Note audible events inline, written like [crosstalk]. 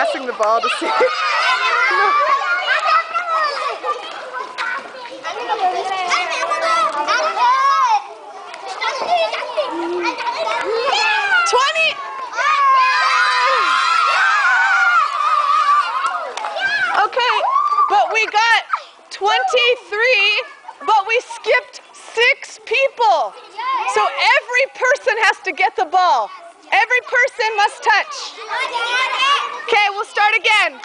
touching the ball to see. [laughs] Twenty. Okay, but we got twenty-three, but we skipped six people. So every person has to get the ball. Every person must touch. Again.